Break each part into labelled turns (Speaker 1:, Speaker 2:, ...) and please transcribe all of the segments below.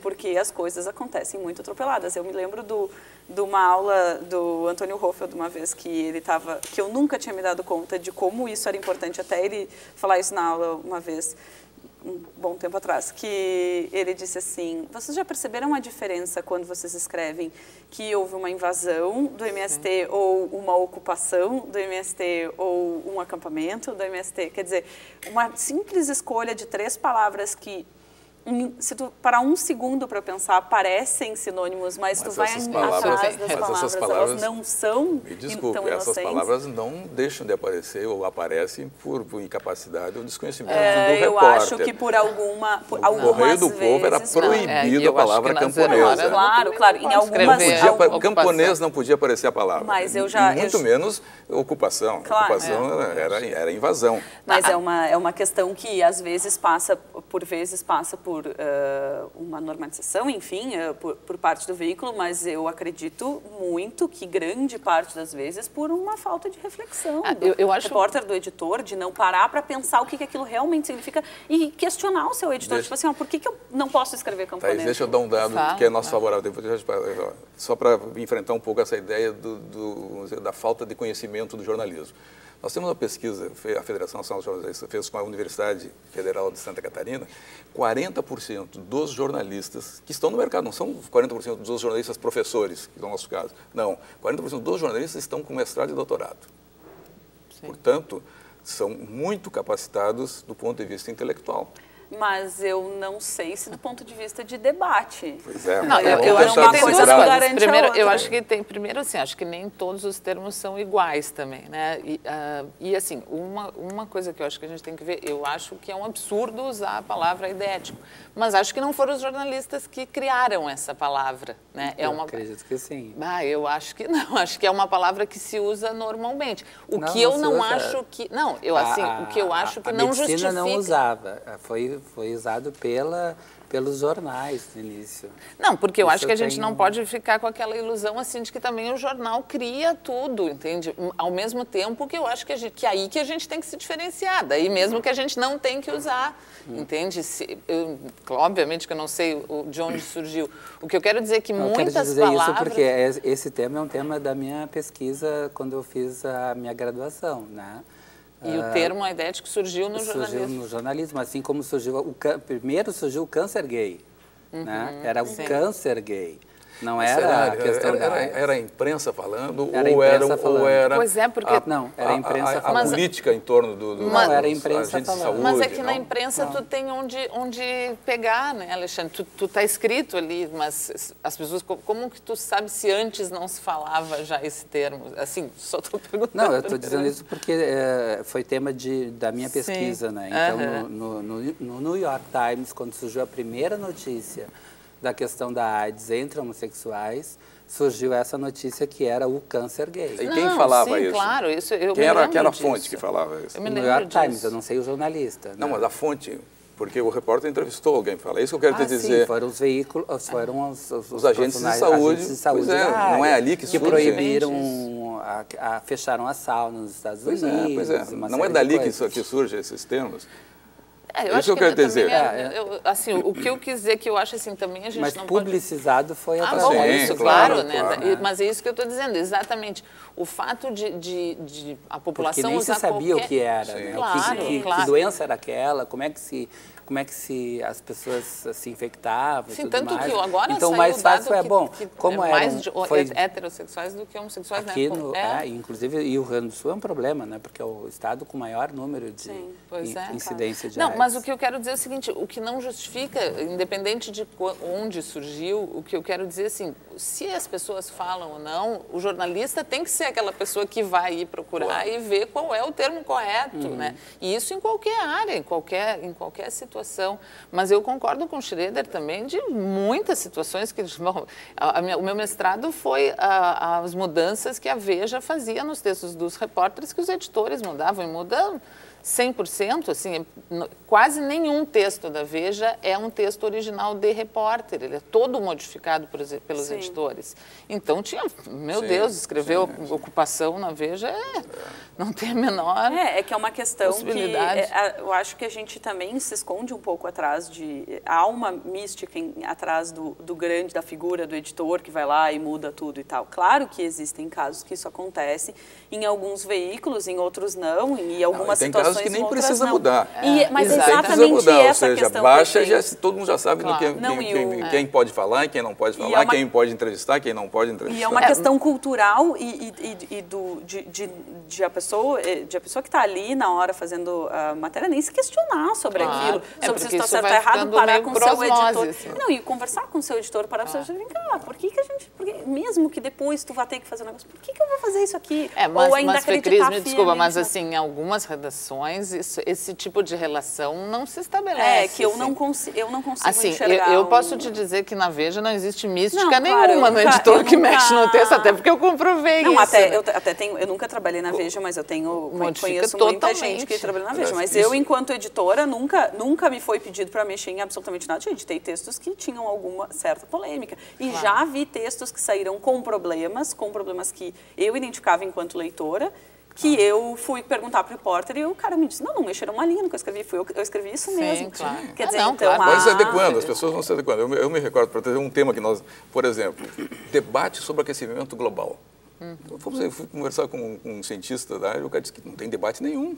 Speaker 1: porque as coisas acontecem muito atropeladas. Eu me lembro do, de uma aula do Antônio Hoffeld uma vez que ele estava, que eu nunca tinha me dado conta de como isso era importante, até ele falar isso na aula uma vez, um bom tempo atrás, que ele disse assim, vocês já perceberam a diferença quando vocês escrevem que houve uma invasão do MST ou uma ocupação do MST ou um acampamento do MST? Quer dizer, uma simples escolha de três palavras que se tu parar um segundo para pensar, parecem sinônimos, mas, mas tu vai palavras, atrás das palavras, essas palavras, elas não são
Speaker 2: Me desculpe,
Speaker 1: então
Speaker 2: essas palavras não deixam de aparecer ou aparecem por, por incapacidade ou desconhecimento
Speaker 1: é,
Speaker 2: do
Speaker 1: eu
Speaker 2: repórter.
Speaker 1: Eu acho que por alguma, por
Speaker 2: no
Speaker 1: algumas
Speaker 2: Correio do
Speaker 1: vezes,
Speaker 2: Povo era proibido
Speaker 3: é,
Speaker 2: a palavra camponesa.
Speaker 1: Claro, claro, em algumas...
Speaker 2: Não podia, camponês não podia aparecer a palavra.
Speaker 1: Mas eu já...
Speaker 2: E muito
Speaker 1: eu...
Speaker 2: menos ocupação.
Speaker 1: Claro,
Speaker 2: ocupação
Speaker 1: é.
Speaker 2: era, era invasão.
Speaker 1: Mas é uma, é uma questão que às vezes passa, por vezes passa por... Uh, uma normalização, enfim, por, por, parte do veículo, mas eu acredito muito que grande parte das vezes por uma falta de reflexão
Speaker 3: ah,
Speaker 1: do
Speaker 3: eu, eu acho...
Speaker 1: repórter, do editor, de não parar para pensar o que, que aquilo realmente significa e questionar o seu editor, deixa... tipo assim, ó, por que, que eu não posso escrever camponês?
Speaker 2: Tá, deixa eu dar um dado tá, que é nosso tá. favorável, só para enfrentar um pouco essa ideia do, do, da falta de conhecimento do jornalismo. Nós temos uma pesquisa, a Federação Nacional de Jornalistas fez com a Universidade Federal de Santa Catarina, 40% dos jornalistas que estão no mercado, não são 40% dos jornalistas professores, que é o nosso caso, não, 40% dos jornalistas estão com mestrado e doutorado. Sim. Portanto, são muito capacitados do ponto de vista intelectual
Speaker 1: mas eu não sei se do ponto de vista de debate.
Speaker 2: Pois é.
Speaker 3: Não, eu, eu acho que tem duas coisas. Primeiro, eu acho que tem, primeiro assim, acho que nem todos os termos são iguais também, né? E, uh, e, assim, uma, uma coisa que eu acho que a gente tem que ver, eu acho que é um absurdo usar a palavra idético, mas acho que não foram os jornalistas que criaram essa palavra, né?
Speaker 4: É eu uma... acredito que sim.
Speaker 3: Ah, eu acho que não, acho que é uma palavra que se usa normalmente. O não, que eu não acho que, não, eu assim, a, o que eu acho que
Speaker 4: a
Speaker 3: não justifica.
Speaker 4: A não usava, foi foi usado pela, pelos jornais no início.
Speaker 3: Não, porque eu Isso acho que a gente não pode ficar com aquela ilusão assim de que também o jornal cria tudo, entende? Ao mesmo tempo que eu acho que, a gente, que é aí que a gente tem que se diferenciar, daí mesmo que a gente não tem que usar, hum. entende? Se, eu, obviamente que eu não sei de onde surgiu. O que eu quero dizer é que eu muitas
Speaker 4: quero dizer
Speaker 3: palavras...
Speaker 4: isso porque é, esse tema é um tema da minha pesquisa quando eu fiz a minha graduação, né?
Speaker 3: E o termo a idético surgiu no
Speaker 4: surgiu
Speaker 3: jornalismo.
Speaker 4: Surgiu no jornalismo, assim como surgiu o primeiro surgiu o câncer gay, né? uhum, né? Era o sim. câncer gay. Não era a questão
Speaker 2: era,
Speaker 4: da...
Speaker 2: era, a imprensa falando
Speaker 4: era
Speaker 2: ou,
Speaker 4: imprensa
Speaker 2: era,
Speaker 4: falando.
Speaker 2: ou era
Speaker 3: Pois é, porque
Speaker 4: a, não, era a imprensa
Speaker 2: a, a,
Speaker 4: falando.
Speaker 2: A política em torno do, do
Speaker 4: não, era a imprensa falando.
Speaker 2: Saúde,
Speaker 3: mas é que
Speaker 2: não?
Speaker 3: na imprensa
Speaker 4: não.
Speaker 3: tu tem onde onde pegar, né, Alexandre? Tu, tu tá escrito ali, mas as pessoas como que tu sabe se antes não se falava já esse termo? Assim, só estou perguntando.
Speaker 4: Não, eu estou dizendo isso porque é, foi tema de, da minha pesquisa,
Speaker 3: Sim.
Speaker 4: né? Então, no, no, no New York Times, quando surgiu a primeira notícia da questão da AIDS entre homossexuais, surgiu essa notícia que era o câncer gay.
Speaker 2: E quem falava
Speaker 3: sim,
Speaker 2: isso?
Speaker 3: claro, isso eu
Speaker 2: quem era,
Speaker 3: quem
Speaker 2: era a fonte que falava isso?
Speaker 3: Eu me
Speaker 4: o
Speaker 3: New
Speaker 4: York
Speaker 3: disso.
Speaker 4: Times, eu não sei o jornalista.
Speaker 2: Não,
Speaker 4: né?
Speaker 2: mas a fonte, porque o repórter entrevistou alguém, fala, é isso que eu quero
Speaker 4: ah,
Speaker 2: te dizer.
Speaker 4: Sim, foram os veículos, foram os, os,
Speaker 2: os agentes, de saúde,
Speaker 4: agentes de saúde.
Speaker 2: Pois é, não é ali que,
Speaker 4: que
Speaker 2: surge.
Speaker 4: proibiram, a, a, fecharam a sauna nos Estados
Speaker 2: pois
Speaker 4: Unidos.
Speaker 2: É, pois é. Não é dali que, que surge esses termos.
Speaker 3: É, eu
Speaker 2: Isso
Speaker 3: acho
Speaker 2: que eu quero
Speaker 3: também
Speaker 2: dizer.
Speaker 3: É, eu, assim, o que eu quis dizer que eu acho assim também a gente
Speaker 4: Mas
Speaker 3: não
Speaker 4: publicizado
Speaker 3: pode...
Speaker 4: foi
Speaker 3: ah,
Speaker 4: através.
Speaker 3: bom,
Speaker 2: Sim,
Speaker 3: isso,
Speaker 2: claro,
Speaker 3: claro, né?
Speaker 2: claro.
Speaker 3: Mas é isso que eu estou dizendo, exatamente. O fato de, de, de a população
Speaker 4: Porque nem
Speaker 3: usar
Speaker 4: se sabia
Speaker 3: qualquer...
Speaker 4: o que era,
Speaker 2: Sim.
Speaker 4: né?
Speaker 3: Claro,
Speaker 4: o que, que,
Speaker 3: claro.
Speaker 4: que doença era aquela, como é que se como é que se as pessoas se infectavam
Speaker 3: Sim, tanto
Speaker 4: mais.
Speaker 3: que agora
Speaker 4: então o mais fácil é
Speaker 3: que,
Speaker 4: bom,
Speaker 3: que
Speaker 4: como
Speaker 3: é mais de,
Speaker 4: foi
Speaker 3: heterossexuais do que homossexuais,
Speaker 4: aqui
Speaker 3: né?
Speaker 4: no,
Speaker 3: é.
Speaker 4: é, inclusive e o Rio Grande do Sul é um problema, né? Porque é o estado com maior número de
Speaker 3: Sim, pois é,
Speaker 4: incidência de
Speaker 3: Não,
Speaker 4: AIDS.
Speaker 3: mas o que eu quero dizer é o seguinte, o que não justifica, independente de onde surgiu, o que eu quero dizer assim, se as pessoas falam ou não, o jornalista tem que ser aquela pessoa que vai ir procurar e ver qual é o termo correto, uhum. né? E isso em qualquer área, em qualquer, em qualquer situação. Mas eu concordo com o Schroeder também de muitas situações que, bom, a, a o meu mestrado foi a, as mudanças que a Veja fazia nos textos dos repórteres que os editores mudavam e mudam 100%, assim, quase nenhum texto da Veja é um texto original de repórter, ele é todo modificado por, pelos Sim. editores. Então tinha, meu Sim. Deus, escrever Sim. ocupação na Veja é, não tem a menor
Speaker 1: É, é que é uma questão que é, eu acho que a gente também se esconde um pouco atrás de, há uma mística em, atrás do, do grande, da figura do editor que vai lá e muda tudo e tal. Claro que existem casos que isso acontece em alguns veículos, em outros não, em algumas
Speaker 2: não,
Speaker 1: situações
Speaker 2: casos que nem precisa não. mudar.
Speaker 1: E, mas Exato. exatamente
Speaker 2: mudar,
Speaker 1: essa
Speaker 2: ou seja,
Speaker 1: questão
Speaker 2: baixa, já, todo mundo já sabe claro. quem, não, quem, quem, o, quem, pode falar, quem não pode falar, é uma... quem pode entrevistar, quem não pode entrevistar.
Speaker 1: E é uma questão cultural e, e, e do, de, de, de, a pessoa, eh, de a pessoa que está ali na hora fazendo a matéria nem se questionar sobre claro. aquilo, é sobre se está certo ou errado, parar com o seu editor. Assim. Não, e conversar com o seu editor, parar para você vem cá, por que, que a gente, porque, mesmo que depois tu vá ter que fazer um negócio, por que, que eu vou fazer isso aqui?
Speaker 3: É, mas, ou ainda mas acreditar Cris, me desculpa, mas assim, em algumas redações, isso, esse tipo de relação não se estabelece.
Speaker 1: É, que eu, assim. não, consigo, eu não consigo
Speaker 3: assim,
Speaker 1: enxergar.
Speaker 3: Eu, eu posso te dizer que na Veja não existe mística não, nenhuma no editor que nunca... mexe no texto, até porque eu comprovei
Speaker 1: não,
Speaker 3: isso.
Speaker 1: Até, né? eu, até tenho, eu nunca trabalhei na Veja, mas eu tenho, conheço totalmente. muita gente que trabalha na Veja. Mas isso. eu, enquanto editora, nunca, nunca me foi pedido para mexer em absolutamente nada. Eu editei textos que tinham alguma certa polêmica. E claro. já vi textos que saíram com problemas, com problemas que eu identificava enquanto leitora, que ah. eu fui perguntar para o repórter e o cara me disse, não, não mexeram uma linha no que eu escrevi, fui eu, eu escrevi isso Sim, mesmo. Claro. Quer ah, dizer, não, então...
Speaker 2: Claro. Vai se adequando, as pessoas vão se adequando. Eu, eu me recordo, para trazer um tema que nós, por exemplo, debate sobre aquecimento global. Hum. Eu fui, fui conversar com, com um cientista da área, o cara disse que não tem debate nenhum.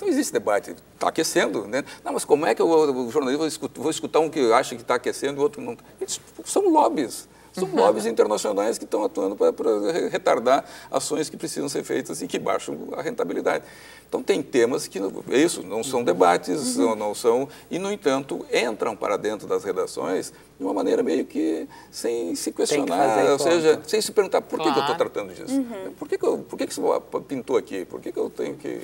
Speaker 2: Não existe debate, está aquecendo. Né? Não, mas como é que eu, o jornalista vou escutar, vou escutar um que acha que está aquecendo e o outro não? Eles são lobbies. São lobbies internacionais que estão atuando para, retardar ações que precisam ser feitas e que baixam a rentabilidade. Então, tem temas que, isso, não são debates, uhum. não são, e, no entanto, entram para dentro das redações de uma maneira meio que sem se questionar, ou seja, sem se perguntar por claro. que, eu estou tratando disso? Uhum. Por, que, que, eu, por que, que você pintou aqui? Por que, que eu tenho que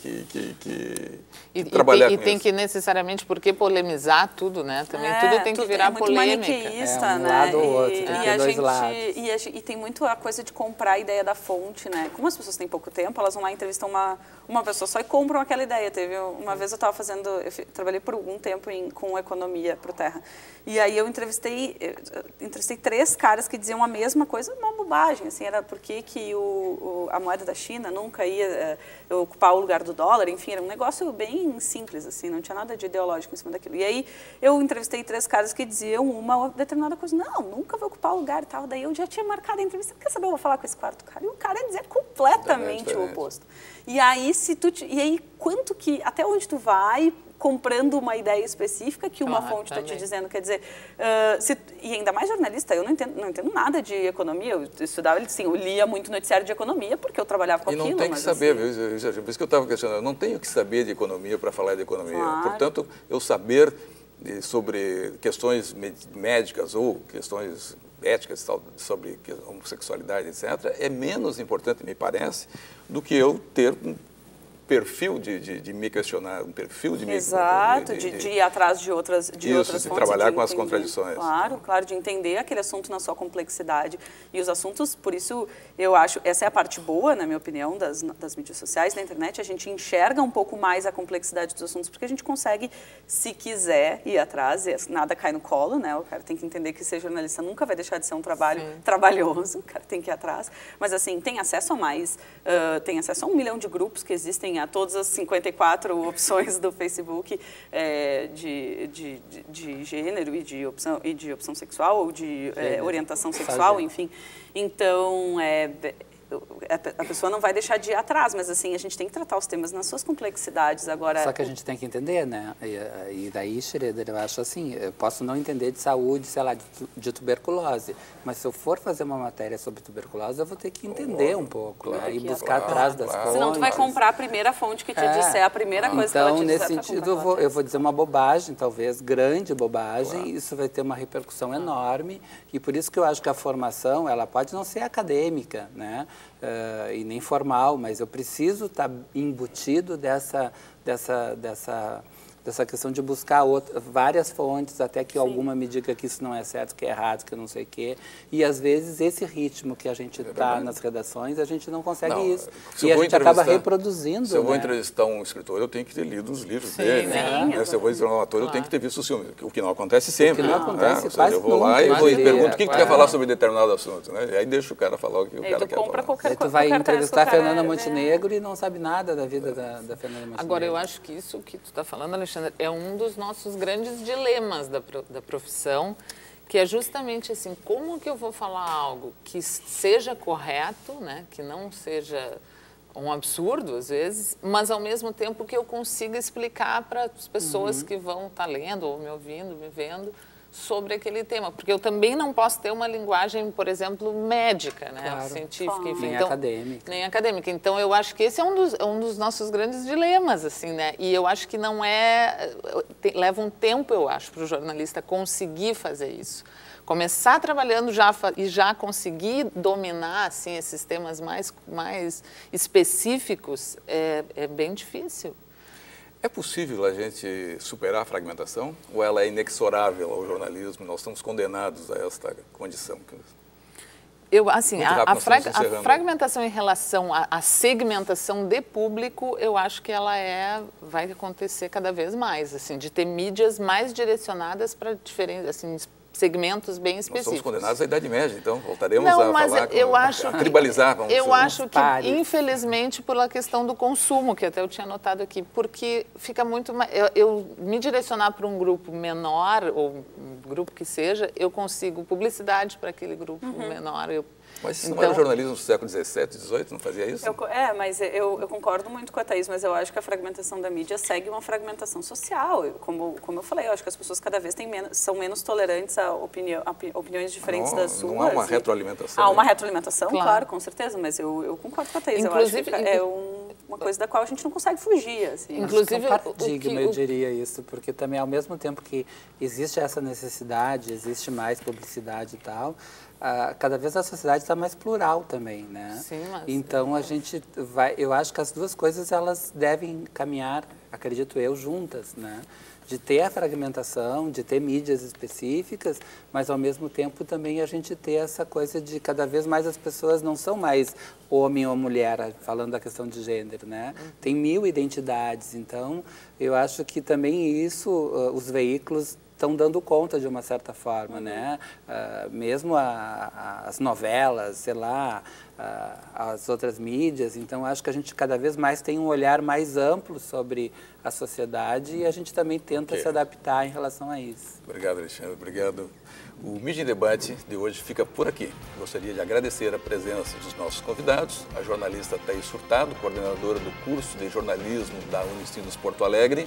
Speaker 2: que, que, que
Speaker 3: e, trabalhar e, tem, e tem que necessariamente porque polemizar tudo, né? Também é, tudo tem que virar é muito polêmica.
Speaker 1: Maniqueísta, é, um né? lado ou outro, e, tem e a dois gente, lados. E, a, e tem muito a coisa de comprar a ideia da fonte, né? Como as pessoas têm pouco tempo, elas vão lá entrevistam uma uma pessoa só e compram aquela ideia. Teve uma vez eu estava fazendo, eu trabalhei por algum tempo em, com economia para o Terra. E aí eu entrevistei, eu entrevistei três caras que diziam a mesma coisa, uma bobagem, assim, era por que, que o, o, a moeda da China nunca ia uh, ocupar o lugar do dólar, enfim, era um negócio bem simples, assim, não tinha nada de ideológico em cima daquilo. E aí eu entrevistei três caras que diziam uma determinada coisa, não, nunca vai ocupar o lugar e tal. Daí eu já tinha marcado a entrevista, quer saber, eu vou falar com esse quarto cara. E o cara ia dizer completamente o oposto. E aí, se tu, e aí, quanto que, até onde tu vai comprando uma ideia específica que uma claro, fonte está te dizendo. Quer dizer, uh, se, e ainda mais jornalista, eu não entendo, não entendo nada de economia. Eu estudava, sim, eu lia muito noticiário de economia porque eu trabalhava com
Speaker 2: e
Speaker 1: aquilo.
Speaker 2: não tem que saber, assim... viu, por isso que eu estava questionando, eu não tenho que saber de economia para falar de economia. Claro. Portanto, eu saber sobre questões médicas ou questões éticas sobre homossexualidade, etc., é menos importante, me parece, do que eu ter perfil de, de, de, me questionar, um perfil de me...
Speaker 1: Exato, de, de, de ir atrás de outras de
Speaker 2: Isso,
Speaker 1: outras
Speaker 2: de trabalhar com as contradições.
Speaker 1: Claro, claro, de entender aquele assunto na sua complexidade. E os assuntos, por isso, eu acho, essa é a parte boa, na minha opinião, das, das mídias sociais, da internet, a gente enxerga um pouco mais a complexidade dos assuntos, porque a gente consegue, se quiser, ir atrás, e nada cai no colo, né? O cara tem que entender que ser jornalista nunca vai deixar de ser um trabalho Sim. trabalhoso, o cara tem que ir atrás. Mas, assim, tem acesso a mais, uh, tem acesso a um milhão de grupos que existem a todas as 54 opções do Facebook é, de, de, de, de, gênero e de opção, e de opção sexual ou de é, orientação sexual, enfim. Então, é, a pessoa não vai deixar de ir atrás, mas assim, a gente tem que tratar os temas nas suas complexidades agora.
Speaker 4: Só que a gente tem que entender, né? E, e daí, Schroeder, eu acho assim, eu posso não entender de saúde, sei lá, de, de, tuberculose, mas se eu for fazer uma matéria sobre tuberculose, eu vou ter que entender um pouco, né? E buscar claro, atrás das claro. fontes.
Speaker 1: Senão tu vai comprar a primeira fonte que te é. disser, a primeira coisa
Speaker 4: então,
Speaker 1: que ela
Speaker 4: te Então, nesse sentido, eu vou, eu vou dizer uma bobagem, talvez grande bobagem, isso vai ter uma repercussão enorme, e por isso que eu acho que a formação, ela pode não ser acadêmica, né? Uh, e nem formal, mas eu preciso estar tá embutido dessa, dessa, dessa dessa questão de buscar outra, várias fontes até que Sim. alguma me diga que isso não é certo, que é errado, que eu não sei o quê. E às vezes esse ritmo que a gente está é nas redações, a gente não consegue não, isso. E a gente acaba reproduzindo.
Speaker 2: Se eu vou
Speaker 4: né?
Speaker 2: entrevistar um escritor, eu tenho que ter lido os livros Sim, dele. Né? Se eu vou entrevistar um ator, claro. eu tenho que ter visto o filme, o que não acontece sempre.
Speaker 4: O que não
Speaker 2: né?
Speaker 4: acontece quase
Speaker 2: Eu vou lá e vou, pergunto o que, que tu quer falar sobre determinado assunto. Né? E aí deixa o cara falar o que o cara quer falar.
Speaker 1: Qualquer,
Speaker 4: aí tu vai entrevistar a Fernanda Montenegro e não sabe nada da vida da, da Fernanda Montenegro.
Speaker 3: Agora, eu acho que isso que tu está falando, Alexandre, é um dos nossos grandes dilemas da, da profissão, que é justamente assim, como que eu vou falar algo que seja correto, né, que não seja um absurdo às vezes, mas ao mesmo tempo que eu consiga explicar para as pessoas uhum. que vão estar tá lendo ou me ouvindo, me vendo, sobre aquele tema, porque eu também não posso ter uma linguagem, por exemplo, médica, né,
Speaker 4: claro.
Speaker 3: científica, enfim,
Speaker 4: nem
Speaker 3: então,
Speaker 4: acadêmica.
Speaker 3: Nem acadêmica. Então eu acho que esse é um dos, é um dos nossos grandes dilemas, assim, né? E eu acho que não é tem, leva um tempo, eu acho, para o jornalista conseguir fazer isso. Começar trabalhando já e já conseguir dominar assim esses temas mais mais específicos é, é bem difícil.
Speaker 2: É possível a gente superar a fragmentação ou ela é inexorável ao jornalismo? Nós estamos condenados a esta condição.
Speaker 3: Eu, assim, a, a, frag, a, fragmentação em relação à, segmentação de público, eu acho que ela é, vai acontecer cada vez mais, assim, de ter mídias mais direcionadas para diferentes, assim, segmentos bem específicos. Nós
Speaker 2: somos condenados à Idade Média, então voltaremos
Speaker 3: Não,
Speaker 2: a
Speaker 3: mas
Speaker 2: falar,
Speaker 3: eu
Speaker 2: com,
Speaker 3: acho
Speaker 2: a tribalizar, vamos
Speaker 3: Eu
Speaker 2: dizer.
Speaker 3: acho que, infelizmente, pela questão do consumo, que até eu tinha notado aqui, porque fica muito... Eu, eu me direcionar para um grupo menor, ou um grupo que seja, eu consigo publicidade para aquele grupo uhum. menor, eu
Speaker 2: mas isso então, não era jornalismo do século XVII, XVIII, não fazia isso?
Speaker 1: Eu, é, mas eu, eu, concordo muito com a Thaís, mas eu acho que a fragmentação da mídia segue uma fragmentação social. Como, como eu falei, eu acho que as pessoas cada vez têm menos, são menos tolerantes a, opinião, opiniões diferentes
Speaker 2: não,
Speaker 1: das suas.
Speaker 2: Não há uma retroalimentação.
Speaker 1: Há uma retroalimentação, claro. claro, com certeza, mas eu, eu concordo com a Thaís. Inclusive, eu acho que é um, uma coisa da qual a gente não consegue fugir. Assim.
Speaker 4: Inclusive, é um paradigma, eu diria isso, porque também ao mesmo tempo que existe essa necessidade, existe mais publicidade e tal, a, cada vez a sociedade está mais plural também, né?
Speaker 3: Sim, mas...
Speaker 4: Então a gente vai, eu acho que as duas coisas elas devem caminhar, acredito eu, juntas, né? De ter a fragmentação, de ter mídias específicas, mas ao mesmo tempo também a gente ter essa coisa de cada vez mais as pessoas não são mais homem ou mulher, falando da questão de gênero, né? Uhum. Tem mil identidades, então eu acho que também isso, uh, os veículos estão dando conta de uma certa forma, uhum. né? Uh, mesmo a, a, as novelas, sei lá, uh, as outras mídias. Então, acho que a gente cada vez mais tem um olhar mais amplo sobre a sociedade e a gente também tenta okay. se adaptar em relação a isso.
Speaker 2: Obrigado, Alexandre. Obrigado. O Mídia em Debate de hoje fica por aqui. Gostaria de agradecer a presença dos nossos convidados, a jornalista Thaís Furtado, coordenadora do curso de jornalismo da Unicinos Porto Alegre,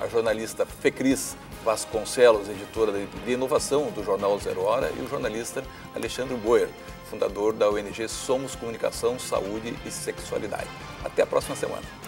Speaker 2: a jornalista Fecris Vasconcelos, editora de inovação do jornal Zero Hora, e o jornalista Alexandre Boer, fundador da ONG Somos Comunicação, Saúde e Sexualidade. Até a próxima semana.